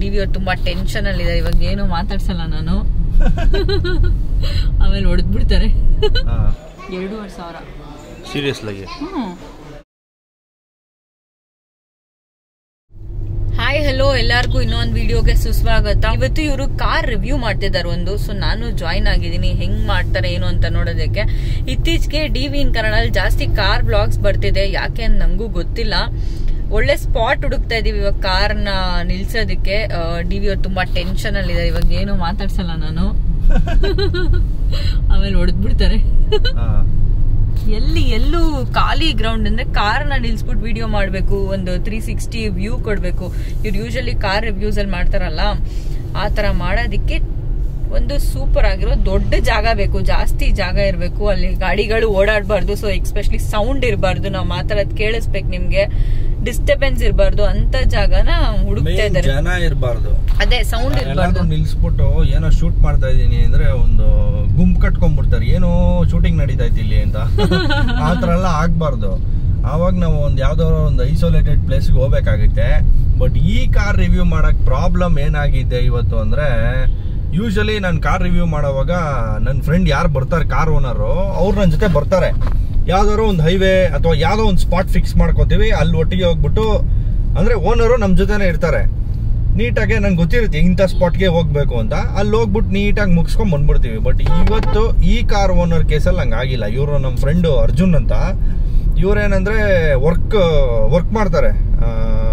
D V ಅವ್ರು ತುಂಬಾ tension ಅಲ್ಲಿ ಇದ್ದಾರೆ. ಇವಾಗ ಏನು ಮಾತಾಡ್ಸಲ್ಲ ನಾನು. ಆಮೇಲೆ ಹೊಡೆದ್ಬಿಡ್ತಾರೆ ಎರಡೂವರೆ ಸಾವಿರ. ಸೀರಿಯಸ್ಲಾಗಿ ಹಾಯ್ ಹಲೋ ಎಲ್ಲಾರ್ಗು ಇನ್ನೊಂದು ವಿಡಿಯೋಗೆ ಸುಸ್ವಾಗತ. ಇವತ್ತು ಇವರು ಕಾರ್ ರಿವ್ಯೂ ಮಾಡ್ತಿದ್ದಾರೆ ಒಂದು. ಸೊ ನಾನು ಜಾಯಿನ್ ಆಗಿದ್ದೀನಿ. ಹೆಂಗ್ ಮಾಡ್ತಾರೆ ಏನು ಅಂತ ನೋಡೋದಕ್ಕೆ. ಇತ್ತೀಚೆಗೆ ಡಿ ವಿ ಇನ್ ಕನ್ನಡಲ್ಲಿ ಜಾಸ್ತಿ ಕಾರ್ ಬ್ಲಾಗ್ಸ್ ಬರ್ತಿದೆ. ಯಾಕೆ ಅಂತ ನಂಗೂ ಗೊತ್ತಿಲ್ಲ. ಒಳ್ಳೆ ಸ್ಪಾಟ್ ಹುಡುಕ್ತಾ ಇದೀವಿ ಇವಾಗ ಕಾರ್ನ ನಿಲ್ಸೋದಕ್ಕೆ. ಡಿ ವಿ ಅವ್ರು ತುಂಬಾ ಟೆನ್ಷನ್ ಅಲ್ಲಿ ಇದ್ದಾರೆ ಇವಾಗ ಏನು ಮಾತಾಡ್ಸಲ್ಲ ನಾನು. ಆಮೇಲೆ ಹೊಡೆದ್ಬಿಡ್ತಾರೆ ಎಲ್ಲಿ ಎಲ್ಲೂ ಖಾಲಿ ಗ್ರೌಂಡ್ ಅಂದ್ರೆ ಕಾರ್ನ ನಿಲ್ಸ್ಬಿಟ್ಟು ವಿಡಿಯೋ ಮಾಡಬೇಕು. ಒಂದು ತ್ರೀ ಸಿಕ್ಸ್ಟಿ ವ್ಯೂ ಕೊಡಬೇಕು. ಇವ್ರು ಯೂಶಲಿ ಕಾರ್ ರಿವ್ಯೂಸ್ ಅಲ್ಲಿ ಮಾಡ್ತಾರಲ್ಲ ಆ ತರ ಮಾಡೋದಕ್ಕೆ ಒಂದು ಸೂಪರ್ ಆಗಿರೋ ದೊಡ್ಡ ಜಾಗ ಬೇಕು. ಜಾಸ್ತಿ ಜಾಗ ಇರಬೇಕು. ಅಲ್ಲಿ ಗಾಡಿಗಳು ಓಡಾಡಬಾರ್ದು. ಸೊ ಎಕ್ಸ್ಪೆಷಲಿ ಸೌಂಡ್ ಇರಬಾರ್ದು. ನಾವು ಮಾತಾಡೋದು ಕೇಳಿಸ್ಬೇಕು ನಿಮ್ಗೆ. ಡಿಸ್ಟರ್ಬೆನ್ಸ್ ಇರಬಾರ್ದು ಅಂತ ಜಾಗನ ಹುಡುಕ್ತಾ ಇದ್ದಾರೆ. ಜನ ಇರಬಾರ್ದು. ಅದೇ ಸೌಂಡ್ ಇರಬಾರ್ದು. ನಿಲ್ಸ್ಬಿಟ್ಟು ಏನೋ ಶೂಟ್ ಮಾಡ್ತಾ ಇದೀನಿ ಅಂದ್ರೆ ಒಂದು ಗುಂಪು ಕಟ್ಕೊಂಡ್ಬಿಡ್ತಾರೆ. ಏನೋ ಶೂಟಿಂಗ್ ನಡೀತಾ ಇತ್ತು ಇಲ್ಲಿ ಅಂತ. ಆ ಥರ ಎಲ್ಲ ಆಗ್ಬಾರ್ದು. ಆವಾಗ ನಾವು ಒಂದು ಯಾವ್ದಾದ್ರು ಒಂದು ಐಸೋಲೇಟೆಡ್ ಪ್ಲೇಸ್ಗೆ ಹೋಗ್ಬೇಕಾಗುತ್ತೆ. ಬಟ್ ಈ ಕಾರ್ ರಿವ್ಯೂ ಮಾಡಕ್ ಪ್ರಾಬ್ಲಮ್ ಏನಾಗಿದೆ ಇವತ್ತು ಅಂದ್ರೆ ಯೂಶಲಿ ನಾನು ಕಾರ್ ರಿವ್ಯೂ ಮಾಡೋವಾಗ ನನ್ನ ಫ್ರೆಂಡ್ ಯಾರು ಬರ್ತಾರೆ ಕಾರ್ ಓನರು ಅವ್ರು ನನ್ನ ಜೊತೆ ಬರ್ತಾರೆ. ಯಾವ್ದಾದ್ರು ಒಂದು ಹೈವೇ ಅಥವಾ ಯಾವುದೋ ಒಂದು ಸ್ಪಾಟ್ ಫಿಕ್ಸ್ ಮಾಡ್ಕೋತೀವಿ, ಅಲ್ಲಿ ಒಟ್ಟಿಗೆ ಹೋಗ್ಬಿಟ್ಟು, ಅಂದ್ರೆ ಓನರು ನಮ್ಮ ಜೊತೆನೇ ಇರ್ತಾರೆ. ನೀಟಾಗೆ ನಂಗೆ ಗೊತ್ತಿರುತ್ತೆ ಇಂಥ ಸ್ಪಾಟ್ಗೆ ಹೋಗಬೇಕು ಅಂತ. ಅಲ್ಲಿ ಹೋಗ್ಬಿಟ್ಟು ನೀಟಾಗಿ ಮುಗಿಸ್ಕೊಂಡ್ ಬಂದ್ಬಿಡ್ತೀವಿ. ಬಟ್ ಇವತ್ತು ಈ ಕಾರ್ ಓನರ್ ಕೇಸಲ್ಲಿ ಹಂಗೆ ಆಗಿಲ್ಲ. ಇವರು ನಮ್ಮ ಫ್ರೆಂಡು ಅರ್ಜುನ್ ಅಂತ. ಇವರೇನಂದರೆ ವರ್ಕ್ ವರ್ಕ್ ಮಾಡ್ತಾರೆ.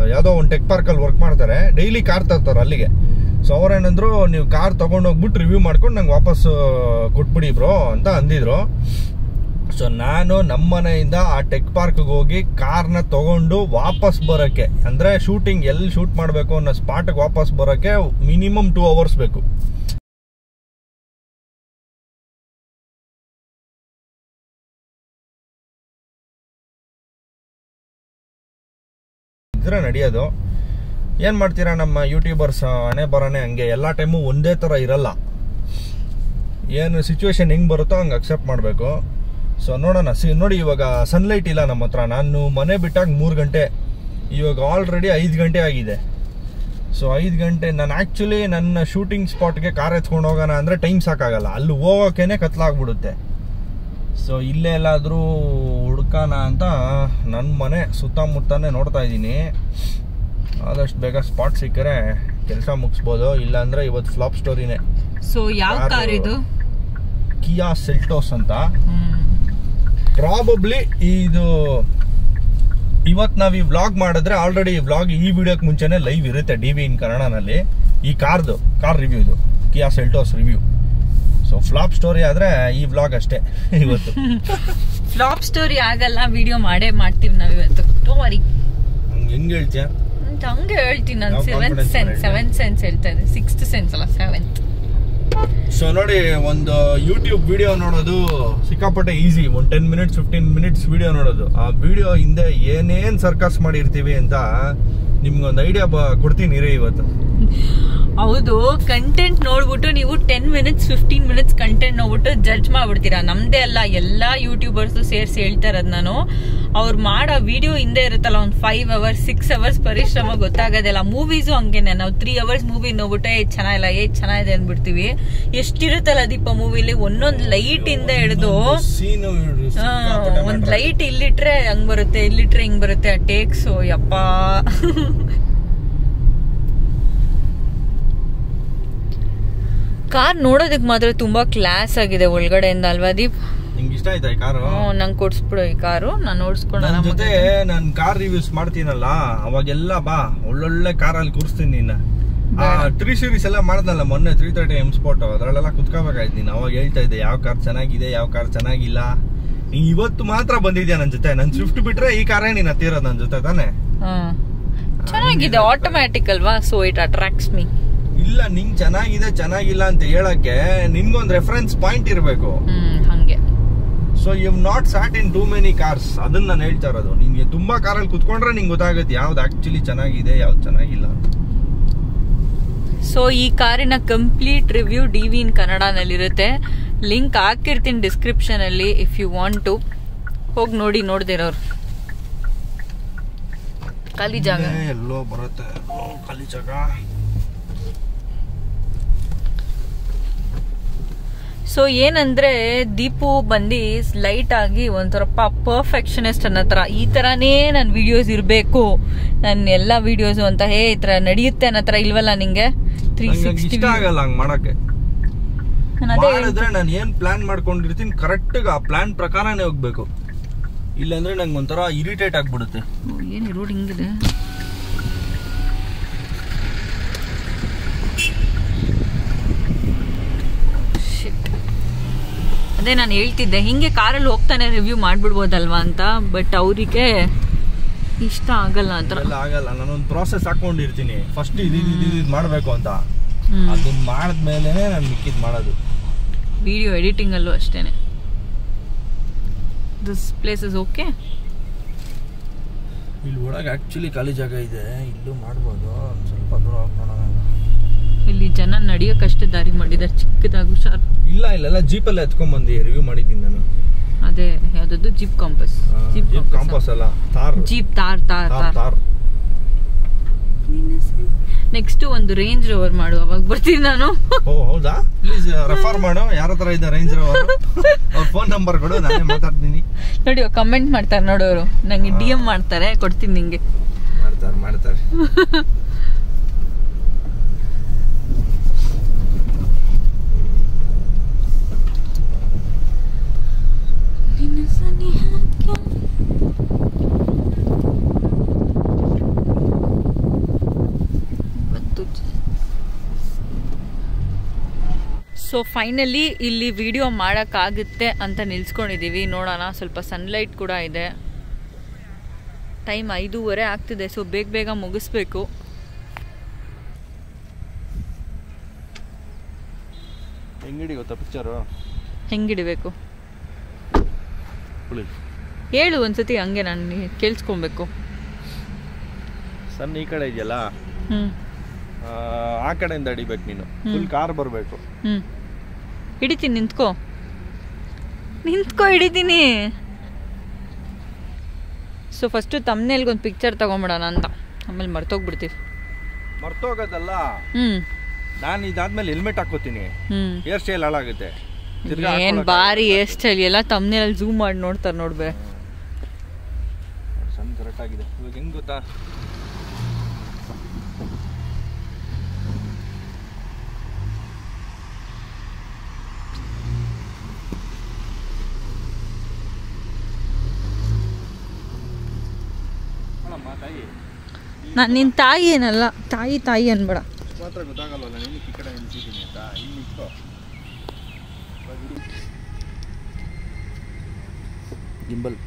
ಯಾವುದೋ ಒಂದು ಟೆಕ್ ಪಾರ್ಕಲ್ಲಿ ವರ್ಕ್ ಮಾಡ್ತಾರೆ. ಡೈಲಿ ಕಾರ್ ತರ್ತಾರೆ ಅಲ್ಲಿಗೆ. ಸೊ ಅವ್ರೇನಂದ್ರು, ನೀವು ಕಾರ್ ತೊಗೊಂಡೋಗ್ಬಿಟ್ಟು ರಿವ್ಯೂ ಮಾಡ್ಕೊಂಡು ನಂಗೆ ವಾಪಸ್ ಕೊಟ್ಬಿಡಿ ಬ್ರೋ ಅಂತ ಅಂದಿದ್ರು. ಸೊ ನಾನು ನಮ್ಮ ಮನೆಯಿಂದ ಆ ಟೆಕ್ ಪಾರ್ಕ್ಗೆ ಹೋಗಿ ಕಾರ್ನ ತಗೊಂಡು ವಾಪಸ್ ಬರೋಕ್ಕೆ, ಅಂದರೆ ಶೂಟಿಂಗ್ ಎಲ್ಲಿ ಶೂಟ್ ಮಾಡಬೇಕು ಅನ್ನೋ ಸ್ಪಾಟ್ಗೆ ವಾಪಸ್ ಬರೋಕ್ಕೆ ಮಿನಿಮಮ್ ಟೂ ಅವರ್ಸ್ ಬೇಕು. ಇದ್ರೆ ನಡೆಯೋದು. ಏನು ಮಾಡ್ತೀರಾ ನಮ್ಮ ಯೂಟ್ಯೂಬರ್ಸ್ ಹಣೆ ಬರೋನೆ ಹಂಗೆ, ಎಲ್ಲ ಟೈಮು ಒಂದೇ ಥರ ಇರಲ್ಲ. ಏನು ಸಿಚುವೇಶನ್ ಹೆಂಗೆ ಬರುತ್ತೋ ಹಂಗೆ ಅಕ್ಸೆಪ್ಟ್ ಮಾಡಬೇಕು. ಸೊ ನೋಡೋಣ. ಸಿ ನೋಡಿ ಇವಾಗ ಸನ್ಲೈಟ್ ಇಲ್ಲ ನಮ್ಮ ಹತ್ರ. ನಾನು ಮನೆ ಬಿಟ್ಟಾಗ ಮೂರು ಗಂಟೆ. ಇವಾಗ ಆಲ್ರೆಡಿ ಐದು ಗಂಟೆ ಆಗಿದೆ. ಸೊ ಐದು ಗಂಟೆ ನಾನು ಆ್ಯಕ್ಚುಲಿ ನನ್ನ ಶೂಟಿಂಗ್ ಸ್ಪಾಟ್ಗೆ ಕಾರ್ ಎತ್ಕೊಂಡು ಹೋಗೋಣ ಅಂದರೆ ಟೈಮ್ ಸಾಕಾಗಲ್ಲ. ಅಲ್ಲಿ ಹೋಗೋಕ್ಕೇ ಕತ್ಲಾಗ್ಬಿಡುತ್ತೆ. ಸೊ ಇಲ್ಲೇ ಎಲ್ಲಾದರೂ ಹುಡ್ಕೋಣ ಅಂತ ನನ್ನ ಮನೆ ಸುತ್ತಮುತ್ತನೇ ನೋಡ್ತಾ ಇದ್ದೀನಿ. ಆದಷ್ಟು ಬೇಗ ಸ್ಪಾಟ್ ಸಿಕ್ಕರೆ ಕೆಲಸ ಮುಗಿಸ್ಬೋದು. ಇಲ್ಲಾಂದ್ರೆ ಇವತ್ತು ಫ್ಲಾಪ್ ಸ್ಟೋರಿನೇ ಸೊ ಯಾವ? ಕಾರ್ ಇದು? ಕಿಯಾ ಸೆಲ್ಟೋಸ್ ಅಂತ. ಪ್ರಾಬಬ್ಲಿ ಇದು ಇವತ್ತು ನಾವು ಈ ವ್ಲಾಗ್ ಮಾಡಿದ್ರೆ ಆಲ್ರೆಡಿ ಈ ವ್ಲಾಗ್ ಈ ವಿಡಿಯೋಕ್ಕೆ ಮುಂಚೆನೆ ಲೈವ್ ಇರುತ್ತೆ ಡಿ ವಿ ಇನ್ ಕನ್ನಡನಲ್ಲಿ ಈ ಕಾರ್ದು car ರಿವ್ಯೂದು Kia Seltos review so flop story ಆದ್ರೆ ಈ ವ್ಲಾಗ್ ಅಷ್ಟೇ ಇವತ್ತು. ಫ್ಲಾಪ್ ಸ್ಟೋರಿ ಆಗಲ್ಲ ವಿಡಿಯೋ ಮಾಡೇ ಮಾಡ್ತೀವಿ ನಾವು ಇವತ್ತು. ಟೋರಿ ಹಂಗೆ ಹೆಂಗ್ ಹೇಳ್ತೀಯ? ಹಂಗೆ ಹೇಳ್ತೀನಿ ನಾನು ಸೆವೆಂತ್ ಸೆನ್ಸ್ ಸೆವೆಂತ್ ಸೆನ್ಸ್ ಹೇಳ್ತಾ ಇದ್ದೆ ಸಿಕ್ಸ್ತ್ ಸೆನ್ಸ್ ಅಲ್ಲ ಸೆವೆಂತ್ ಸೊ ನೋಡಿ, ಒಂದು ಯೂಟ್ಯೂಬ್ ವಿಡಿಯೋ ನೋಡೋದು ಸಿಕ್ಕಾಪಟ್ಟೆ ಈಸಿ ಒಂದು ten minutes fifteen minutes video ನೋಡೋದು. ಆ ವಿಡಿಯೋ ಹಿಂದೆ ಏನೇನು ಸರ್ಕಸ್ ಮಾಡಿರ್ತೀವಿ ಅಂತ ನಿಮ್ಗೊಂದು ಐಡಿಯಾ ಕೊಡ್ತೀನಿ ರೀ ಇವತ್ತು. ಹೌದು ಕಂಟೆಂಟ್ ನೋಡ್ಬಿಟ್ಟು ನೀವು ten minutes fifteen minutes content ನೋಡ್ಬಿಟ್ಟು ಜಡ್ಜ್ ಮಾಡ್ಬಿಡ್ತೀರಾ? ನಮ್ದೇ ಅಲ್ಲ ಎಲ್ಲಾ ಯೂಟ್ಯೂಬರ್ಸ್ ಸೇರಿಸಿ ಹೇಳ್ತಾ ಇರೋದು ನಾನು. ಅವ್ರು ಮಾಡೋ ವಿಡಿಯೋ ಹಿಂದೆ ಇರುತ್ತಲ್ಲ ಒಂದು ಫೈವ್ ಅವರ್ಸ್ ಸಿಕ್ಸ್ ಅವರ್ಸ್ ಪರಿಶ್ರಮ ಗೊತ್ತಾಗೋದಿಲ್ಲ. ಮೂವೀಸು ಹಂಗೇನೆ ನಾವು ತ್ರೀ ಅವರ್ಸ್ ಮೂವಿ ನೋಡ್ಬಿಟ್ಟು ಏ ಚೆನ್ನಾಗಿಲ್ಲ ಏ ಚೆನ್ನಾಗಿದೆ ಅಂದ್ಬಿಡ್ತೀವಿ. ಎಷ್ಟಿರುತ್ತಲ್ಲ ದೀಪ ಮೂವಿಲಿ ಒಂದೊಂದು ಲೈಟ್ ಇಂದ ಹಿಡಿದು ಒಂದು ಲೈಟ್ ಇಲ್ಲಿಟ್ರೆ ಹಂಗ್ ಬರುತ್ತೆ ಇಲ್ಲಿಟ್ರೆ ಹಿಂಗ್ ಬರುತ್ತೆ ಆ ಟೇಕ್ಸು ಯಪ್ಪ. ಕಾರ್ ನೋಡೋದಕ್ಕೆ ಮಾತ್ರ ತುಂಬಾ ಕ್ಲಾಸ್ ಆಗಿದೆ ಒಳಗಡೆಯಿಂದ ಅಲ್ವಾ ದೀಪ್? ನಿಂಗೆ ಇಷ್ಟ ಆಯ್ತಾ ಈ ಕಾರು? ನಂಗೆ ಕೊಡ್ಸ್ಬಿಡು ಈ ಕಾರು. ನಾನು ಓಡಿಸ್ಕೊಂಡು ನನ್ನ ಜೊತೆ ನಾನು ಕಾರ್ ರಿವ್ಯೂಸ್ ಮಾಡ್ತೀನಲ್ಲ ಅವಾಗೆಲ್ಲ ಬಾ ಒಳ್ಳೊಳ್ಳೆ ಕಾರಲ್ಲಿ ಕೂರಿಸ್ತೀನಿ ನಿನ್ನ ಆ ತ್ರೀ ಸೀರೀಸ್ ಎಲ್ಲ ಮಾಡ್ದಲ್ಲ ಮೊನ್ನೆ ತ್ರೀ ತರ್ಟಿ ಎಂ ಸ್ಪೋಟ್ ಅದರಲ್ಲೆಲ್ಲ ಕುತ್ಕೋಬೇಕಾಯ್ತು ನೀನು. ಅವಾಗ ಹೇಳ್ತಾ ಇದ್ದೆ ಯಾವ ಕಾರ್ ಚೆನ್ನಾಗಿದೆ ಯಾವ ಕಾರ್ ಚೆನ್ನಾಗಿಲ್ಲ? ನೀನು ಇವತ್ತು ಮಾತ್ರ ಬಂದಿದ್ಯಾ ನನ್ನ ಜೊತೆ? ನನ್ನ ಸ್ವಿಫ್ಟ್ ಬಿಟ್ರೆ ಈ ಕಾರೇ ನೀನು ಹತ್ತಿರೋದು ನನ್ನ ಜೊತೆ ತಾನೆ? ಚೆನ್ನಾಗಿದೆ ಆಟೋಮ್ಯಾಟಿಕ್ ಅಲ್ವಾ? ಸೊ ಇಟ್ ಅಟ್ರಾಕ್ಟ್ಸ್ ಮೀ ಇಲ್ಲ ನಿಂಗ್ ಚೆನ್ನಾಗಿದೆ ಚೆನ್ನಾಗಿಲ್ಲ ಅಂತ ಹೇಳಕ್ಕೆ ನಿನ್ಗೊಂದ್ ರೆಫರೆನ್ಸ್ ಪಾಯಿಂಟ್ ಇರಬೇಕು. ಹಂಗೆ. So you not sat in too many cars ಅದನ್ನ ನಾನು ಹೇಳ್ತಾ ಇರೋದು. ನಿನ್ಗೆ ತುಂಬಾ ಕಾರಲ್ಲಿ ಕುತ್ಕೊಂಡ್ರೆ ನಿಂಗೆ ಗೊತ್ತಾಗುತ್ತೆ ಯಾವ್ದು ಆಕ್ಚುಲಿ ಚೆನ್ನಾಗಿದೆ ಯಾವ್ದು ಚೆನ್ನಾಗಿಲ್ಲ ಸೊ ಈ ಕಾರಿನ ಕಂಪ್ಲೀಟ್ ರಿವ್ಯೂ ಡಿ ವಿನ್ ಕನ್ನಡನಲ್ಲಿರುತ್ತೆ. ಲಿಂಕ್ ಹಾಕಿರ್ತೀನಿ ಡಿಸ್ಕ್ರಿಪ್ಷನ್ ಅಲ್ಲಿ ಇಫ್ ಯು ವಾಂಟ್ ಟು ಹೋಗಿ ನೋಡಿ ನೋಡ್ದಿರೋರು. ಖಾಲಿ ಜಾಗ. ಎಲ್ಲೋ ಬರುತ್ತೆ. ಖಾಲಿ ಜಾಗ. ಸೊ ಏನಂದ್ರೆ ದೀಪು ಬಂದು ಲೈಟ್ ಆಗಿ ಒಂಥರಪ್ಪ ಪರ್ಫೆಕ್ಷನಿಸ್ಟ್ ಅನ್ನೋ ಹತ್ರ ಈ ತರಾನೇ ನನ್ನ ವಿಡಿಯೋಸ್ ಇರಬೇಕು. ನನ್ನ ಎಲ್ಲ ವಿಡಿಯೋಸ್ ಅಂತ ಹೇ ಈ ಥರ ನಡೆಯುತ್ತೆ ಅನ್ನೋ ಥರ ಇಲ್ವಲ್ಲ ನಿಂಗೆ? ತ್ರೀ ಸಿಕ್ಸ್ಟಿ ಆಗಲ್ಲ ಹಂಗ್ ಮಾಡಕ್ಕೆ. ನಾನು ಅದೇ ಮಾಡಿದ್ರೆ ನಾನು ಏನು ಪ್ಲಾನ್ ಮಾಡ್ಕೊಂಡಿರ್ತೀನಿ ಕರೆಕ್ಟ್ ಆ ಪ್ಲಾನ್ ಪ್ರಕಾರನೇ ಹೋಗ್ಬೇಕು. ಇಲ್ಲಾಂದ್ರೆ ನಂಗೆ ಒಂಥರ ಇರಿಟೇಟ್ ಆಗ್ಬಿಡುತ್ತೆ. ಏನು ರೋಡ್ ಹಿಂಗಿದೆ? ಅದೇ ನಾನು ಹೇಳ್ತಿದ್ದೆ ಹಿಂಗೆ ಕಾರಲ್ಲಿ ಹೋಗ್ತಾನೆ ರಿವ್ಯೂ ಮಾಡ್ಬಿಡ್ಬೋದಲ್ವಾ ಅಂತ ಬಟ್ ಅವರಿಗೆ ಇಷ್ಟ ಆಗಲ್ಲ ಅಂತ. ಆಗಲ್ಲ. ನಾನೊಂದು ಪ್ರಾಸೆಸ್ ಹಾಕೊಂಡಿರ್ತೀನಿ. ಫಸ್ಟ್ ಇದು ಇದು ಇದು ಇದು ಅಂತ. ಅದು ಅದನ್ನ ಮಾಡಿದ್ಮೇಲೆ ನಾನು ಮಿಕ್ಕಿದ್ ಮಾಡೋದು. ವಿಡಿಯೋ ಎಡಿಟಿಂಗ್ ಅಲ್ಲೂ ಅಷ್ಟೇನೆ. ದಿಸ್ ಪ್ಲೇಸ್ ಇಸ್ ಓಕೆ ಇಲ್ಲಿ ಒಳಗೆ ಆ್ಯಕ್ಚುಲಿ ಖಾಲಿ ಜಾಗ ಇದೆ. ಇಲ್ಲೂ ಮಾಡ್ಬೋದು. ಸ್ವಲ್ಪ ದೂರ ಹೋಗಿ ನೋಡೋಣ ಇಲ್ಲಿ ಜನ ನಡೆಯೋಕಷ್ಟೇ ದಾರಿ ಮಾಡಿದ್ದಾರೆ. ಚಿಕ್ಕದಾಗಿ ಶಾರ್ಪ್ ಇಲ್ಲ ಇಲ್ಲ ಎಲ್ಲ ಜೀಪ್ ಅಲ್ಲಿ ಎತ್ಕೊಂಡ್ ಬಂದಿ ರಿವ್ಯೂ ಮಾಡಿದ್ದೀನಿ ನಾನು. ಅದೇ ಯಾವ್ದದ್ದು? Jeep compass. ಜೀಪ್ ಕಾಂಪಸ್ ಅಲ್ಲ. ತಾರ್. ಜೀಪ್ ತಾರ್ ತಾರ್ ತಾರ್ ತಾರ್. ತಾರ್. ನೆಕ್ಸ್ಟ್ ಒಂದು ರೇಂಜ್ ರೋವರ್ ಮಾಡು ಅವಾಗ ಬರ್ತೀನಿ ನಾನು. ಓ ಹೌದಾ? ಪ್ಲೀಸ್ ರೆಫರ್ ಮಾಡು ಯಾರ ಹತ್ರ ಇದೆ ರೇಂಜ್ ರೋವರ್ ಅವ್ರ ಫೋನ್ ನಂಬರ್ ಕೊಡು ನಾನೇ ಮಾತಾಡ್ತೀನಿ. ನೋಡಿ ಕಮೆಂಟ್ ಮಾಡ್ತಾರೆ ನೋಡೋರು. ನಂಗೆ ಡಿ ಎಂ ಮಾಡ್ತಾರೆ ಕೊಡ್ತೀನಿ ನಿಂಗೆ. ಮಾಡ್ತಾರೆ ಮಾಡ್ತಾರೆ. ಸೊ ಫೈನಲಿ ಇಲ್ಲಿ ವಿಡಿಯೋ ಮಾಡೋಕ್ಕಾಗುತ್ತೆ ಅಂತ ನಿಲ್ಸ್ಕೊಂಡಿದ್ದೀವಿ ನೋಡೋಣ ಸ್ವಲ್ಪ ಸನ್ಲೈಟ್ ಕೂಡ ಇದೆ. ಟೈಮ್ ಐದೂವರೆ ಆಗ್ತಿದೆ ಸೊ ಬೇಗ ಬೇಗ ಮುಗಿಸ್ಬೇಕು. ಹೆಂಗಿಡಿ ಗೊತ್ತಾ ಪಿಕ್ಚರು ಹೆಂಗಿಡಬೇಕು? ಹುಳಿ ಒಂದ್ಸತಿ ಹಂಗೆ ನಾನು ಕೇಳಿಸ್ಕೊಬೇಕು. ಸಣ್ಣ ಈ ಕಡೆ ಇದೆಯಲ್ಲ? ಆ, ಕಡೆಯಿಂದ ಅಡಿಬೇಕು ನೀನು. ಫುಲ್ ಕಾರ್ ಬರಬೇಕು. ಹಿಡಿತೀನಿ ನಿಂತ್ಕೋ. ನಿಂತ್ಕೋ ಹಿಡಿತೀನಿ. ಸೊ ಫಸ್ಟು ತಮ್ಮನೇಲ್ಗೊಂದು ಪಿಕ್ಚರ್ ತಗೊಂಬಿಡೋಣ ಅಂತ. ಆಮೇಲೆ ಮರ್ತೋಗ್ಬಿಡ್ತೀವಿ. ಮರ್ತೋಗೋದಲ್ಲ? ಹ್ಞೂ ನಾನು ಇದಾದ್ಮೇಲೆ ಹೆಲ್ಮೆಟ್ ಹಾಕೋತೀನಿ ಹ್ಞೂ ಹೇರ್ ಸ್ಟೈಲ್ ಹಾಳಾಗುತ್ತೆ. ಏನ್ ಬಾರಿ ಹೇರ್ ಸ್ಟೈಲ್ ಎಲ್ಲ ಅಲ್ಲಿ ಝೂಮ್ ಮಾಡಿ ನೋಡ್ತಾರೆ ನೋಡ್ಬೇ. ಸಣ್ಣ ಕರೆಕ್ಟ್ ಆಗಿದೆ. ಇವಾಗ ಹೆಂಗ್ ಗೊತ್ತಾ? ನಾನು ನಿನ್ನ ತಾಯಿ ಏನಲ್ಲ? ತಾಯಿ ತಾಯಿ ಅನ್ಬೇಡ. ಮಾತ್ರ ನಿನಗೆ ಈ ಕಡೆ ನಿಂತಿದ್ದೀನಿ ಅಂತ ಇಲ್ಲಿ ನಿಂತ್ಕೋ ಗಿಂಬಲ್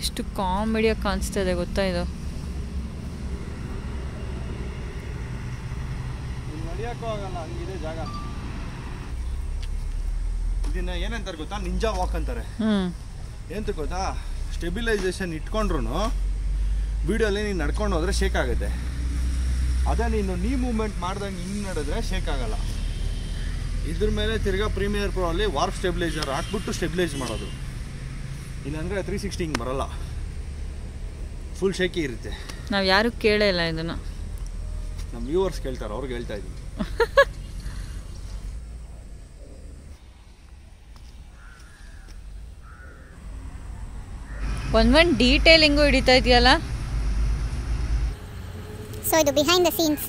ಎಷ್ಟು ಕಾಮಿಡಿಯಾಗಿ ಕಾಣಿಸ್ತಾ ಇದೆ ಗೊತ್ತಾ ಇದು? ಇಲ್ಲಿ ನಡೆಯೋಕ್ಕೂ ಆಗಲ್ಲ ಹಂಗಿದೆ ಜಾಗ. ಇದನ್ನ ಏನಂತಾರೆ ಗೊತ್ತಾ? ನಿಂಜಾ ವಾಕ್ ಅಂತಾರೆ. ಏನಂತ ಗೊತ್ತಾ? ಸ್ಟೆಬಿಲೈಸೇಷನ್ ಇಟ್ಕೊಂಡ್ರು ವಿಡಿಯೋಲಿ ನೀನು ನಡ್ಕೊಂಡು ಹೋದ್ರೆ ಶೇಕ್ ಆಗುತ್ತೆ. ಅದೇ ನೀನು ನೀ ಮೂವ್ಮೆಂಟ್ ಮಾಡ್ದಂಗೆ ಹಿಂಗೆ ನಡೆದ್ರೆ ಶೇಕ್ ಆಗಲ್ಲ. ಇದ್ರ ಮೇಲೆ ತಿರ್ಗಾ ಪ್ರೀಮಿಯರ್ ಪ್ರೋ ಅಲ್ಲಿ ವಾರ್ಪ್ ಸ್ಟೆಬಿಲೈಸರ್ ಹಾಕ್ಬಿಟ್ಟು ಸ್ಟೆಬಿಲೈಸ್ ಮಾಡೋದು. ಇಲ್ಲಾಂದ್ರೆ ತ್ರೀ ಸಿಕ್ಸ್ಟಿ ಹಿಂಗೆ ಬರಲ್ಲ. ಫುಲ್ ಶೇಕಿ ಇರುತ್ತೆ. ನಾವು ಯಾರು ಕೇಳೇ ಇಲ್ಲ ಇದನ್ನು. ನಮ್ಮ ವ್ಯೂವರ್ಸ್ ಕೇಳ್ತಾರೆ ಅವ್ರಿಗೆ ಹೇಳ್ತಾ ಇದ್ದೀನಿ. ಒಂದೊಂದು ಡೀಟೇಲಿಂಗು ಹಿಡಿತಾ ಇದೆಯಲ್ಲ? ಸೊ ಇದು behind the scenes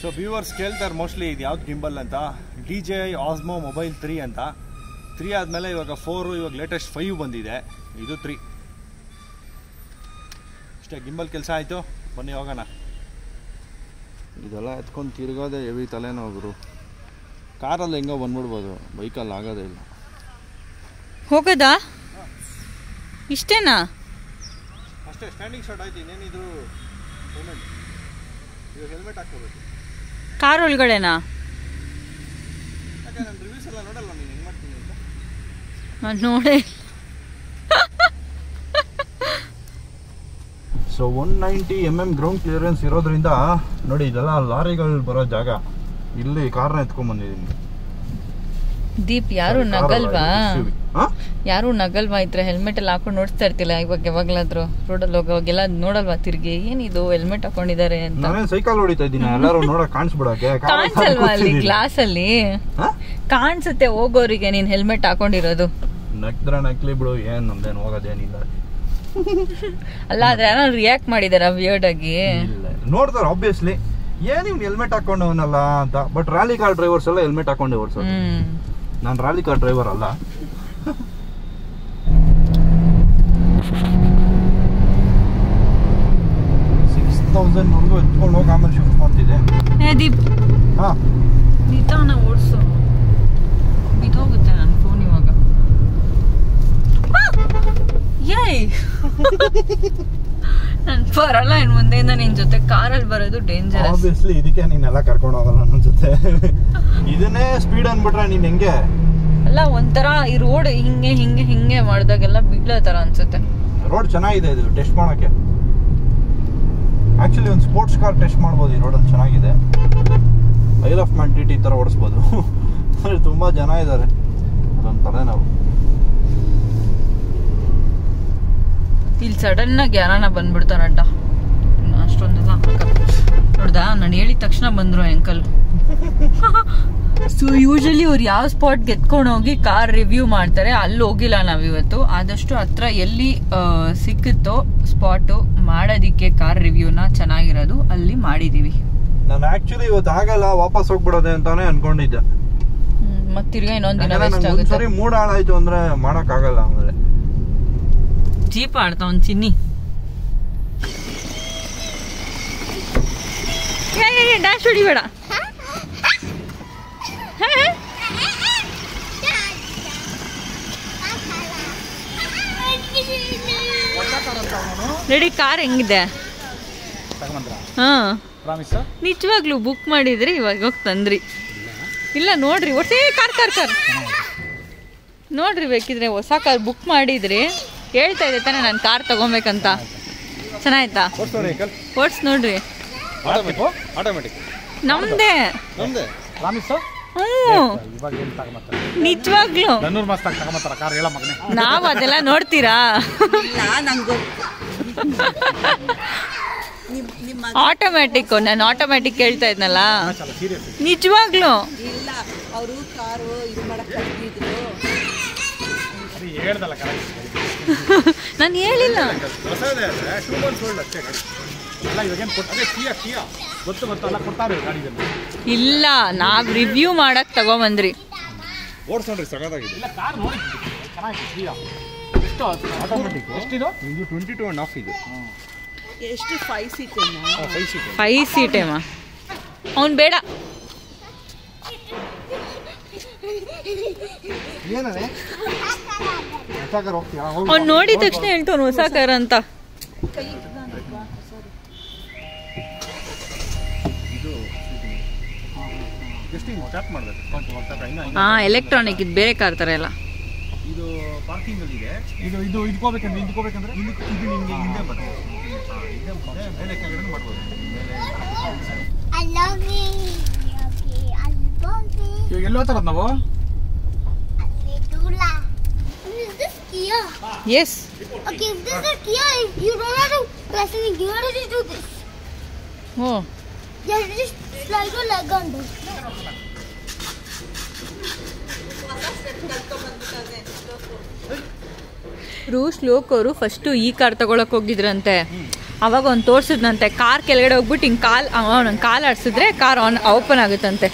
so viewers ಕೇಳ್ತಾರೆ ಮೋಸ್ಟ್ಲಿ ಇದು ಯಾವ್ದು ಗಿಂಬಲ್ ಅಂತ? D J I Osmo mobile three ಅಂತ. ತ್ರೀ ಆದಮೇಲೆ ಇವಾಗ ಫೋರು ಇವಾಗ ಲೇಟೆಸ್ಟ್ ಫೈವ್ ಬಂದಿದೆ. ಇದು ತ್ರೀ ಇಷ್ಟೇ ಗಿಂಬಲ್ ಕೆಲಸ ಆಯಿತು? ಬನ್ನಿ ಹೋಗೋಣ. ಇದೆಲ್ಲ ಎತ್ಕೊಂಡು ತಿರ್ಗೋದೆ ಹೆವಿ ತಲೆನೋವು ಕಾರಲ್ಲಿ ಹೆಂಗೋ ಬಂದ್ಬಿಡ್ಬೋದು. ಬೈಕಲ್ಲಿ ಆಗೋದೇ ಇಲ್ಲ. ಹೋಗೋದಾ? ಇಷ್ಟೇನಾ? ಅಷ್ಟೇ ಸ್ಟ್ಯಾಂಡಿಂಗ್ ಶಾಟ್ ಆಯ್ತು ಇನ್ನೇನಿದ್ರು ಇವಾಗ ಹೆಲ್ಮೆಟ್ ಹಾಕೋಬೇಕು ಕಾರ್ ಒಳಗಡೆನಾ? ಯಾಕೆ ನಾನು ರಿವ್ಯೂಸ್ ಎಲ್ಲ ನೋಡಲ್ಲ ನೀನು ಹೆಂಗೆ ಮಾಡ್ತೀನಿ ಅಂತ. ನಾನು ನೋಡೇ so one ninety M M ground clearance ಇರೋದ್ರಿಂದ ನೋಡಿ ಇದೆಲ್ಲ ಲಾರಿಗಳು ಬರೋ ಜಾಗ. ಇಲ್ಲಿ ಕಾರ್ನ ಎತ್ಕೊಂಡ್ ಬಂದಿದ್ದೀನಿ. ದೀಪ್ ಯಾರು ಅಲ್ಲ, ನಗಲ್ವಾ? ಯಾರು ನಗಲ್ವಾ? ಇದ್ರ ಹೆಲ್ಮೆಟ್ ಎಲ್ಲ ಹಾಕೊಂಡು ನೋಡ್ತಾ ಇರ್ತಿಲ್ಲ ಇವಾಗ ಯಾವಾಗ್ಲಾದ್ರು? ರೋಡಲ್ಲಿ ಹೋಗೋವಾಗೆಲ್ಲ ನೋಡಲ್ವಾ ತಿರ್ಗಿ? ಏನಿದು ಹೆಲ್ಮೆಟ್ ಹಾಕೊಂಡಿದ್ದಾರೆ ಅಂತ? ಸೈಕಲ್ ಹೊಡಿತಾ ಇದ್ದೀನಿ ಎಲ್ಲರೂ ನೋಡ ಕಾಣಿಸ್ಬಿಡಕ್ಕೆ. ಅಲ್ಲಿ ಕಾಣಿಸಲ್ವಾ ಅಲ್ಲಿ ಗ್ಲಾಸ್ ಅಲ್ಲಿ? ಕಾಣಿಸುತ್ತೆ ಹೋಗೋರಿಗೆ ನೀನ್ ಹೆಲ್ಮೆಟ್ ಹಾಕೊಂಡಿರೋದು. ನಗ್ದ್ರ ನಕ್ಲಿ ಬಿಡು ಏನ್ ನಮ್ದೇನು ಹೋಗೋದೇನಿಲ್ಲ ಅಲ್ಲ ಆದ್ರೆ ಯಾರು ರಿಯಾಕ್ಟ್ ಮಾಡಿದಾರ ವಿಯರ್ಡ್ ಆಗಿ? ನೋಡ್ತಾರೆ ಆಬ್ವಿಯಸ್ಲಿ ಏನ್ ಇವ್ನು ಹೆಲ್ಮೆಟ್ ಹಾಕೊಂಡವನಲ್ಲ ಅಂತ. ಬಟ್ ರ್ಯಾಲಿ ಕಾರ್ ಡ್ರೈವರ್ಸ್ ಎಲ್ಲ ಹೆಲ್ಮೆಟ್ ಹಾಕೊಂಡೆ ಓಡಿಸೋದು ನಾನು ರ್ಯಾಲಿ ಕಾರ್ ಡ್ರೈವರ್ ಅಲ್ಲ. ಸಿಕ್ಸ್ ಒಂದು ಎತ್ಕೊಂಡು ಹೋಗಿ ಆಮೇಲೆ ಶಿಫ್ಟ್ ಮಾಡ್ತಿದ್ದೆ. ಹಾ. ನಿಧಾನ ಓಡಿಸು. ಬಿದ್ದೋಗುತ್ತೆ ನನ್ನ ಫೋನ್ ಇವಾಗ. ಏಯ್! ನನ್ ಬರಲ್ಲ ಇನ್ನು ಮುಂದೆಯಿಂದ ನಿನ್ ಜೊತೆ ಕಾರಲ್ಲಿ ಬರೋದು ಡೇಂಜರ್ ಆಬ್ವಿಯಸ್ಲಿ ಇದಕ್ಕೆ ನೀನೆಲ್ಲ ಕರ್ಕೊಂಡು ಹೋಗಲ್ಲ ನನ್ನ ಜೊತೆ. ಇದನ್ನೇ ಸ್ಪೀಡ್ ಅನ್ಬಿಟ್ರೆ ನೀನು ಹೆಂಗೆ? ಅಲ್ಲ ಒಂಥರ ಈ ರೋಡ್ ಹಿಂಗೆ ಹಿಂಗೆ ಹಿಂಗೆ ಮಾಡಿದಾಗೆಲ್ಲ ಬೀಳೋ ತರ ಅನ್ಸುತ್ತೆ. ರೋಡ್ ಚೆನ್ನಾಗಿದೆ ಇದು ಟೆಸ್ಟ್ ಮಾಡೋಕ್ಕೆ. ಆಕ್ಚುಲಿ ಒಂದು ಸ್ಪೋರ್ಟ್ಸ್ ಕಾರ್ ಟೆಸ್ಟ್ ಮಾಡ್ಬೋದು ಈ ರೋಡಲ್ಲಿ ಚೆನ್ನಾಗಿದೆ. Isle of Man T T ಥರ ಓಡಿಸ್ಬೋದು. ತುಂಬ ಜನ ಇದ್ದಾರೆ. ಅದೊಂದು ತಲೆನೋವು ಇಲ್ಲಿ ಸಡನ್ ಆಗಿ ಯಾರನ ಬಂದ್ಬಿಡ್ತಾರಂಟ ಅಷ್ಟೊಂದೆಲ್ಲ ನೋಡ್ದಾ? ನಾನು ಹೇಳಿದ ತಕ್ಷಣ ಬಂದ್ರು ಅಂಕಲ್. ಸೊ ಯೂಶಲಿ ಅವ್ರು ಯಾವ ಸ್ಪಾಟ್ ಎತ್ಕೊಂಡು ಹೋಗಿ ಕಾರ್ ರಿವ್ಯೂ ಮಾಡ್ತಾರೆ ಅಲ್ಲಿ ಹೋಗಿಲ್ಲ ನಾವ್ ಇವತ್ತು ಆದಷ್ಟು ಹತ್ರ ಎಲ್ಲಿ ಸಿಕ್ಕುತ್ತೋ ಸ್ಪಾಟು ಮಾಡೋದಿಕ್ಕೆ ಕಾರ್ ರಿವ್ಯೂನ ಚೆನ್ನಾಗಿರೋದು ಅಲ್ಲಿ ಮಾಡಿದೀವಿ. ನಾನು ಆಕ್ಚುಲಿ ಇವತ್ತು ಆಗಲ್ಲ ವಾಪಸ್ ಹೋಗ್ಬಿಡೋದೆ ಅಂತಾನೆ ಅನ್ಕೊಂಡಿದ್ದೆ. ಮತ್ತೆ ತಿರ್ಗಾ ಇನ್ನೊಂದ್ ದಿನ ಮೂಡ್ ಹಾಳಾಯ್ತು ಅಂದ್ರೆ ಆಗಲ್ಲ ಆಮೇಲೆ. ಜೀಪ್ ಆಡ್ತಾ ಒಂದ್ ಚಿನ್ನಿ ಡ್ಯಾಶ್ ಹೊಡಿಬೇಡ ರೆಡಿ ಕಾರ್ ಹೆಂಗಿದೆ? ಹಾ. ನಿಜವಾಗ್ಲೂ ಬುಕ್ ಮಾಡಿದ್ರಿ ಇವಾಗ ಹೋಗಿ ತಂದ್ರಿ. ಇಲ್ಲ ನೋಡ್ರಿ ಒಟ್ಟೇ ಕಾರ್ ಕಾರ್ ಕಾರ್ ನೋಡ್ರಿ ಬೇಕಿದ್ರೆ ಹೊಸ ಕಾರ್ ಬುಕ್ ಮಾಡಿದ್ರಿ ಹೇಳ್ತಾ ಇದೆ ತಾನೇ ನಾನು ಕಾರ್ ತಗೋಬೇಕಂತ. ಚೆನ್ನಾಯ್ತಾ? ಓಡ್ಸ್ ನೋಡ್ರಿ. ನಮ್ದೇ. ನಿಜವಾಗ್ಲೂ. ಕಾರ್? ನಾವ್ ಅದೆಲ್ಲ ನೋಡ್ತೀರಾ? ಆಟೋಮ್ಯಾಟಿಕ್ ನಾನು ಆಟೋಮ್ಯಾಟಿಕ್ ಹೇಳ್ತಾ ಇದ್ನಲ್ಲ. ಮಾಡಕ್ಕೆ ನಿಜವಾಗ್ಲೂ. ಅದು ಹೇಳ್ದಲ್ಲ ಕರೆಕ್ಟ್ ನಾನು ಹೇಳಿಲ್ಲ. ಇಲ್ಲ ನಾವ್ ರಿವ್ಯೂ ಮಾಡಕ್ ತಗೊಂಬಂದ್ರಿ. ಓಡಿಸೋಣ್ರಿ ಸಗದಾಗಿದೆ ಇಲ್ಲ ಕಾರ್ ನೋಡಿ ಚೆನ್ನಾಗಿದೆ ಎಷ್ಟು ಆಟೋಮೆಟಿಕ್ ಎಷ್ಟಿದು ಇದು? ಟ್ವೆಂಟಿ ಟು ಆ್ಯಂಡ್ ಹಾಫ್ ಇದು. ಫೈವ್ ಸೀಟ್ ಫೈವ್ ಸೀಟೇಮ ಅವ್ನ್ ಬೇಡ. ಹೋಗ್ತೀಯಾ ಅವ್ನ್ ನೋಡಿದ ತಕ್ಷಣ ಹೇಳ್ತಾವ್ನು ಹೊಸ ಕಾರ್ ಅಂತ. ಹಾ ಎಲೆಕ್ಟ್ರಾನಿಕ್ ಇದು ಬೇರೆ ಕಾರ್ ತರ ಎಲ್ಲ. ಇದು ಪಾರ್ಕಿಂಗ್ ಅಲ್ಲಿ ಇದೆ. ಇದು ಇದು ಇದ್ಕೋಬೇಕಂದ್ರೆ ಇದ್ಕೋಬೇಕಂದ್ರೆ ಇಲ್ಲಿ ಇದು ನಿಮಗೆ ಹಿಂದೆ ಬರ್ತದೆ. ಹಿಂದೆ ಮುಂದೆ ಮೇಲೆ ಕೆಳಗಡೆ ಮಾಡ್ಬೋದು. I love it. Okay, I ಇವಾಗ ಎಲ್ಲೋ ತರದ್ ನಾವು? Kia? Yes. Okay, if this is Kia, if you don't have to press any gear, just do this. Oh. Yeah, just slide your leg under. ರೂಸ್ ಅವರು ಫಸ್ಟು ಈ car ತಗೊಳಕ್ ಹೋಗಿದ್ರಂತೆ ಅವಾಗ ಒಂದು ತೋರ್ಸಿದ್ನಂತೆ car ಕೆಳಗಡೆ ಹೋಗ್ಬಿಟ್ಟು ಹಿಂಗೆ ಕಾಲ್ ಅವನ ಕಾಲ್ ಆಡ್ಸಿದ್ರೆ ಕಾರ್ ಆನ್ ಓಪನ್ ಆಗುತ್ತಂತೆ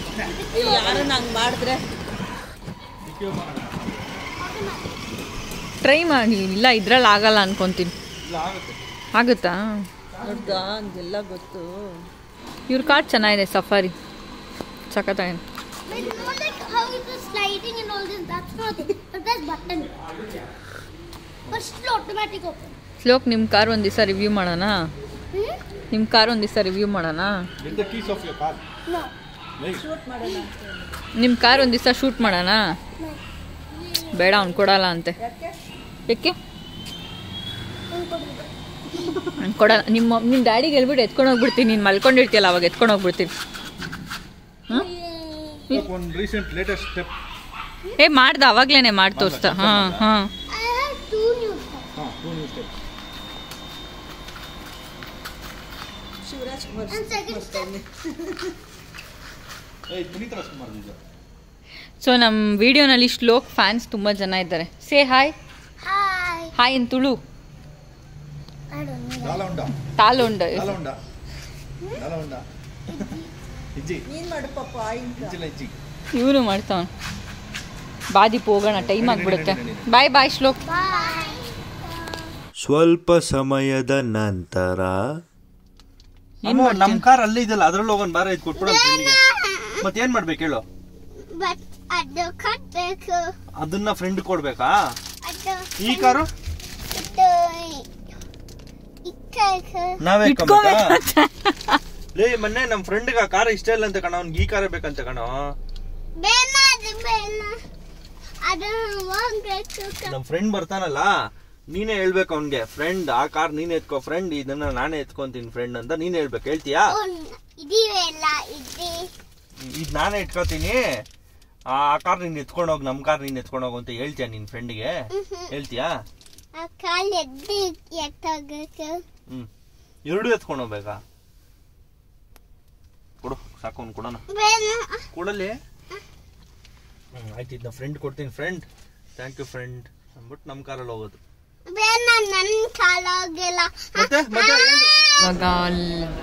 ಟ್ರೈ ಮಾಡಿ. ಇಲ್ಲ ಇದ್ರಲ್ಲಿ ಆಗಲ್ಲ ಅನ್ಕೊಂತೀನಿ. ಆಗುತ್ತಾ? ಗೊತ್ತು. ಇವ್ರ ಕಾರ್ ಚೆನ್ನಾಗಿದೆ ಸಫಾರಿ. ಸಖತ್ತಾಗಿದೆ But you know like how it is sliding and all this, that's not it. Button. But automatic open. ಸ್ಲೋಕ್ ನಿಮ್ಮ ಕಾರ್ ಒಂದು ದಿವಸ ರಿವ್ಯೂ ಮಾಡೋಣ? ನಿಮ್ಮ ಕಾರ್ ಒಂದು ದಿವಸ ರಿವ್ಯೂ ಮಾಡೋಣ? The keys of your car No. ನಿಮ್ಮ ಕಾರ್ ಒಂದು ದಿವಸ ಶೂಟ್ ಮಾಡೋಣ? ಬೇಡ ಅವ್ನು ಕೊಡಲ್ಲ ಅಂತೆ. ಯಾಕೆ ಕೊಡ ಕೊಡಲ್ಲ ನಿಮ್ಮ ನಿಮ್ಮ ಡ್ಯಾಡಿಗೆ ಹೇಳ್ಬಿಟ್ಟು ಎತ್ಕೊಂಡು ಹೋಗ್ಬಿಡ್ತೀನಿ. ನೀನು ಮಲ್ಕೊಂಡಿರ್ತೀಯಲ್ಲ ಅವಾಗ ಎತ್ಕೊಂಡು ಹೋಗ್ಬಿಡ್ತೀನಿ. ಏ ಮಾಡ್ದ ಅವಾಗ್ಲೇನೆ ಮಾಡಿ ತೋರಿಸ್ತಾ ಹಾಂ ಹಾಂ. ಸೊ ನಮ್ಮ ವಿಡಿಯೋನಲ್ಲಿ ಶ್ಲೋಕ್ ಫ್ಯಾನ್ಸ್ ತುಂಬ ಜನ ಇದ್ದಾರೆ. Say hi Hi. Hi in Tulu? I don't know. ದಾಲ ಉಂಡ ತಾಲುಂಡ ಇವನು ಮಾಡ್ತಾವ ಬಾದಿಪ್ ಹೋಗೋಣ ಟೈಮ್ ಆಗ್ಬಿಡುತ್ತೆ. ಬಾಯ್ ಬಾಯ್ ಶ್ಲೋಕ್. ಸ್ವಲ್ಪ ಸಮಯದ ನಂತರ. ಏನ್ ನಮ್ಮ ನಮ್ ಕಾರ್ ಅಲ್ಲೇ ಇದೆಯಲ್ಲ ಅದ್ರಲ್ಲಿ ಹೋಗೋಣ ಬಾರ ಇದು ಕೊಟ್ಬಿಡೋಣ ಫ್ರೆಂಡ್ಗೆ ಮತ್ತೆ ಏನ್ ಮಾಡ್ಬೇಕು ಹೇಳು? ಅದನ್ನ ಫ್ರೆಂಡ್ ಕೊಡ್ಬೇಕಾ? ಈ ಕಾರು? ನಾವೇ ಲೇ ಮೊನ್ನೆ ನಮ್ ಫ್ರೆಂಡ್ ಆ ಕಾರ್ ಇಷ್ಟ ಇಲ್ಲ ಅಂತ ಕಣ ಅವ್ನಿಗೆ ಈ ಕಾರ ಬೇಕಂತ ಕಣ. ನಮ್ ಫ್ರೆಂಡ್ ಬರ್ತಾನಲ್ಲ ನೀನೇ ಹೇಳ್ಬೇಕು ಅವ್ನ್ಗೆ ಫ್ರೆಂಡ್ ಆ ಕಾರ್ ನೀನ್ ಎತ್ಕೋ ಫ್ರೆಂಡ್ ಇದನ್ನ ನಾನೇ ಎತ್ಕೊಂತೀನಿ ಫ್ರೆಂಡ್ ಅಂತ ನೀನ್ ಹೇಳ್ಬೇಕು ಹೇಳ್ತೀಯಾ? ಇದೆ ಇದ್ ನಾನೇ ಇಟ್ಕೋತೀನಿ ಆ ಕಾರ್ ನೀನ್ ಎತ್ಕೊಂಡು ಹೋಗ್ ನಮ್ ಕಾರ್ ನೀನ್ ಎತ್ಕೊಂಡು ಹೋಗು ಅಂತ ಹೇಳ್ತೀಯಾ ನಿನ್ ಫ್ರೆಂಡ್ಗೆ ಹೇಳ್ತೀಯಾ? ಕಾಲ್ ಎದ್ದು ಎತ್ತಾಗಕ್ಕೆ. ಹ್ಮ್. ಎರಡು ಎತ್ಕೊಂಡು ಹೋಗ್ಬೇಕಾ? ಕೊಡು ಸಾಕು ಅವ್ನು ಕೊಡೋಣ ಕೊಡಲಿ ಹ್ಮ್ ಆಯ್ತು ಇದನ್ನ ಫ್ರೆಂಡ್ ಕೊಡ್ತೀನಿ. ಫ್ರೆಂಡ್ ಥ್ಯಾಂಕ್ ಯು ಫ್ರೆಂಡ್ ಅಂದ್ಬಿಟ್ಟು ನಮ್ ಕಾರಲ್ಲಿ ಹೋಗೋದು. ಬೇಡ ನನ್ನ ಕಾಲಾಗಿಲ್ಲ ಮತ್ತೆ ಮತ್ತೆ? ಏನ್ ಇವಾಗ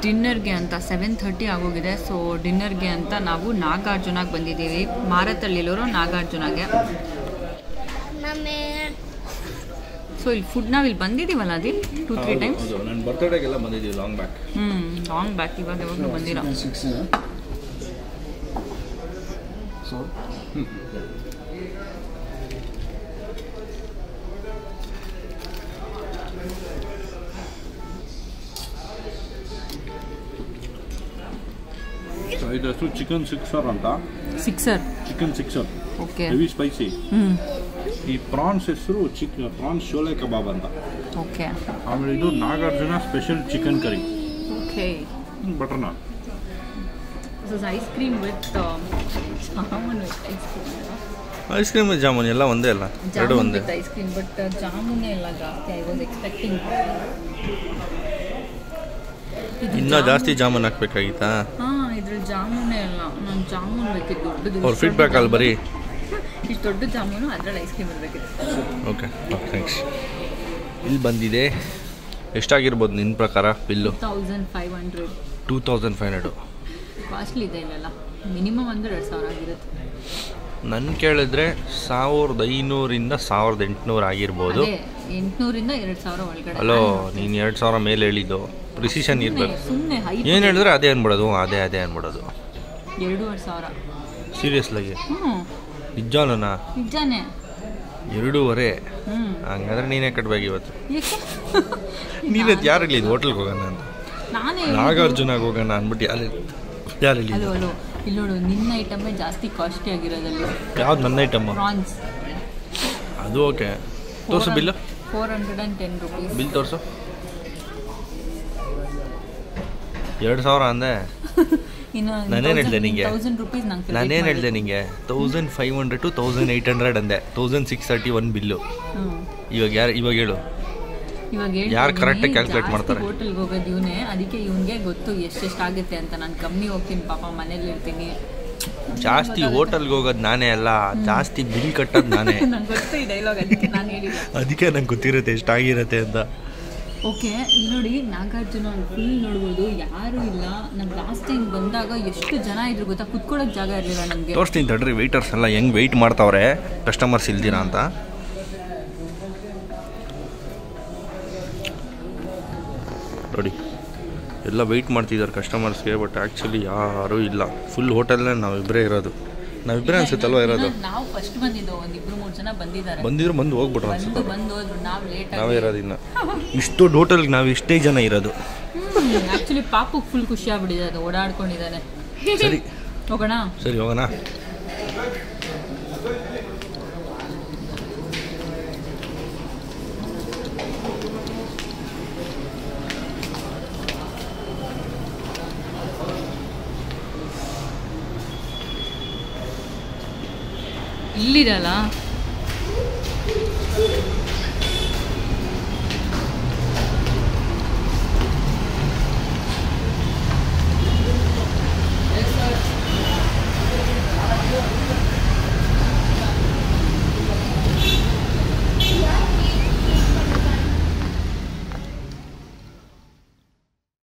ಡಿನ್ನರ್ಗೆ ಅಂತ ಸೆವೆನ್ ಥರ್ಟಿ ಆಗೋಗಿದೆ. ಸೊ ಡಿನ್ನರ್ಗೆ ಅಂತ ನಾವು ನಾಗಾರ್ಜುನಾಗ್ ಬಂದಿದ್ದೀವಿ. ಮಾರತಳ್ಳಿಲೋರು ನಾಗಾರ್ಜುನಾಗೆ. ಸೊ ಇಲ್ಲಿ ಫುಡ್ ನಾವು ಇಲ್ಲಿ ಬಂದಿದ್ದೀವಲ್ಲ ಅದಿ ಟೂ ತ್ರೀ ಟೈಮ್ಸ್ ನನ್ನ ಬರ್ತ್ಡೇಗೆಲ್ಲ ಬಂದಿದ್ದೀವಿ ಲಾಂಗ್ ಬ್ಯಾಕ್ ಹ್ಞೂ ಲಾಂಗ್ ಬ್ಯಾಕ್ ಇವಾಗ ಯಾವಾಗಲೂ ಬಂದಿರೋ. ಇದು ಹೆಸರು ಚಿಕನ್ ಸಿಕ್ಸರ್ ಅಂತ? Sixer chicken sixer okay heavy spicy ಹ್ಞೂ ಈ ಪ್ರಾನ್ಸ್ ಹೆಸರು ಚಿಕ್ ಪ್ರಾನ್ಸ್ ಶೋಲೆ ಕಬಾಬ್ ಅಂತ. ಓಕೆ. ಆಮೇಲೆ ಇದು Nagarjuna special chicken curry okay. Butter naan this is ice cream with jamun with ice cream ice cream jamun ಎಲ್ಲ ಒಂದೇ ಅಲ್ಲ? ಎರಡು ಒಂದೇ? ಐಸ್ ಕ್ರೀಮ್ ಬಟ್ ಜಾಮೂನ್ ಎಲ್ಲ ಜಾಸ್ತಿ ಐ ವಾಸ್ ಎಕ್ಸ್ಪೆಕ್ಟಿಂಗ್ ಇನ್ನೂ ಜಾಸ್ತಿ ಜಾಮೂನ್ ಹಾಕ್ಬೇಕಾಗಿತ್ತಾ? ಹಾ ಇದ್ರಲ್ಲಿ ಜಾಮೂನೇ ಅಲ್ಲ. ನಾನು ಜಾಮೂನ್ ಬೇಕಿತ್ತು ದೊಡ್ಡದು ಅವ್ರ ಫೀಡ್ಬ್ಯಾಕ್ ಅಲ್ಲಿ ಬರೀ ಇಷ್ಟು ದೊಡ್ಡ ಜಾಮೂನು ಅದರಲ್ಲಿ ಐಸ್ ಕ್ರೀಮ್ ಇರಬೇಕಿತ್ತು ಓಕೆ ಥ್ಯಾಂಕ್ಸ್ ಇಲ್ಲಿ ಬಂದಿದೆ. ಎಷ್ಟಾಗಿರ್ಬೋದು ನಿನ್ನ ಪ್ರಕಾರ bill? Thousand five hundred two thousand five hundred costly ಇದೆ ಇಲ್ಲೆಲ್ಲ. ಮಿನಿಮಮ್ ಅಂದರೆ ಎರಡು ಸಾವಿರ ಆಗಿರುತ್ತೆ. ನನ್ನ ಕೇಳಿದ್ರೆ ಸಾವಿರದ ಐನೂರಿಂದ ಸಾವಿರದ ಎಂಟುನೂರು ಆಗಿರ್ಬೋದು. ಎಂಟುನೂರಿಂದ ಎರಡು ಸಾವಿರ ಒಳಗಡೆ. ಹಲೋ ನೀನು ಎರಡು ಸಾವಿರ ಮೇಲೆ ಹೇಳಿದ್ದು. ಪ್ರಿಸಿಷನ್ ಇರಬೇಕು. ಸುಮ್ಮನೆ ಏನು ಹೇಳಿದ್ರೆ ಅದೇ ಅನ್ಬಿಡೋದು ಅದೇ ಅದೇ ಅನ್ಬಿಡೋದು. ಎರಡೂವರೆ ಸಾವಿರ. ಸೀರಿಯಸ್ಲಾಗಿ ಹ್ಞೂ ನಿಜಾನಾ ನಿಜಾನೇ. ಎರಡೂವರೆ. ಹಂಗಾದ್ರೆ ನೀನೇ ಕಟ್ಬೇಕು ಇವತ್ತು. ನೀನೇ ಯಾರು ಹೇಳಿದ್ದು ಹೋಟ್ಲ್ಗೆ ಹೋಗೋಣ ಅಂತ? ನಾನೇ ನಾಗಾರ್ಜುನಾಗ ಹೋಗೋಣ ಅಂದ್ಬಿಟ್ಟು ಯಾರು ಯಾರು ಹೇಳಿದ್ದು ಇಲ್ಲಿ ನೋಡು ನಿನ್ನ ಐಟಮೇ ಜಾಸ್ತಿ ಕಾಸ್ಟ್ಲಿ ಆಗಿರೋದಲ್ಲಿ. ಯಾವ್ದು ನನ್ನ ಐಟಮ್ ಪ್ರಾನ್ಸ್ ಅದು ಓಕೆ. ತೋರಿಸು bill. Four hundred and ten rupees bill ತೋರಿಸು. ಎರಡು ಸಾವಿರ ಅಂದೆ. ನಾನೇನ್ ಹೇಳ್ದೆ ನಿಂಗೆ? ನಾನೇನು ಹೇಳಿದೆ ನಿಂಗೆ? Thousand five hundred two thousand eight hundred ಅಂದೆ. Thousand six thirty one bill ಇವಾಗ ಯಾರು ಇವಾಗ ಹೇಳು. ಯಾರು ಕರೆಕ್ಟಾಗಿ ಕ್ಯಾಲ್ಕುಲೇಟ್ ಮಾಡ್ತಾರೆ? ಹೋಟೆಲ್ಗೆ ಹೋಗೋದು ಇವನೇ. ಅದಕ್ಕೆ ಇವನಿಗೆ ಗೊತ್ತು ಎಷ್ಟೆಷ್ಟು ಆಗುತ್ತೆ ಅಂತ. ನಾನು ಕಮ್ಮಿ ಹೋಗ್ತೀನಿ ಪಾಪ ಮನೇಲಿ ಇರ್ತೀನಿ. ಜಾಸ್ತಿ ಹೋಟೆಲ್ಗೆ ಹೋಗೋದು ನಾನೇ ಅಲ್ಲ ಜಾಸ್ತಿ ಬಿಲ್ ಕಟ್ಟೋದು ನಾನೇ. ಅದಕ್ಕೆ ನಂಗೆ ಗೊತ್ತಿರುತ್ತೆ ಎಷ್ಟಾಗಿರುತ್ತೆ ಅಂತ. ಓಕೆ, ಇಲ್ಲಿ ನೋಡಿ ನಾಗಾರ್ಜುನ ಫುಲ್ ನೋಡ್ಬೋದು. ಯಾರು ಇಲ್ಲ. ನಾವು ಲಾಸ್ಟ್ ಟೈಮ್ ಬಂದಾಗ ಎಷ್ಟು ಜನ ಇದ್ರು ಗೊತ್ತಾ? ಕುತ್ಕೊಳ್ಳೋಕೆ ಜಾಗ ಇರಲಿಲ್ಲ ನಮಗೆ. ತೋರಿಸ್ತೀನಿ ತಡ್ರಿ ವೆಯ್ಟರ್ಸ್ ಎಲ್ಲ ಹೆಂಗೆ ವೆಯ್ಟ್ ಮಾಡ್ತಾವ್ರೆ? ಕಸ್ಟಮರ್ಸ್ ಇಲ್ದಿರಾ ಅಂತ. ನೋಡಿ, ಎಲ್ಲ ವೆಯ್ಟ್ ಮಾಡ್ತಿದ್ದಾರೆ ಕಸ್ಟಮರ್ಸ್ಗೆ ಬಟ್ ಆ್ಯಕ್ಚುಲಿ ಯಾರೂ ಇಲ್ಲ. ಫುಲ್ ಹೋಟೆಲ್ನೇ ನಾವಿಬ್ಬರೇ ಇರೋದು. ನಾವಿಬ್ಬರೇ ಅನ್ಸುತ್ತಲ್ವ ಇರೋದು? ನಾವು ಫಸ್ಟ್ ಬಂದಿದ್ದು ಒಂದು ಇಬ್ರು ಮೂರು ಜನ ಬಂದಿದ್ದಾರೆ. ಬಂದಿದ್ರು ಬಂದು ಹೋಗ್ಬಿಟ್ರು ಅನ್ಸುತ್ತೆ ಬಂದು ಹೋದ್ರು ನಾವು ಲೇಟ್ ನಾವೇ ಇರೋದು ಇನ್ನ. ಇಷ್ಟು ಟೋಟಲ್ ನಾವು ಇಷ್ಟೇ ಜನ ಇರೋದು. ಆಕ್ಚುಲಿ ಪಾಪು ಫುಲ್ ಖುಷಿ ಆಗ್ಬಿಟ್ಟಿದೆ ಅದು ಓಡಾಡ್ಕೊಂಡಿದ್ದಾನೆ. ಸರಿ. ಹೋಗೋಣ? ಸರಿ ಹೋಗೋಣ. ಇಲ್ಲಿದಲ್ಲ